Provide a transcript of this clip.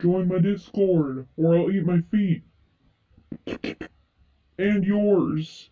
Join my Discord, or I'll eat my feet. And yours.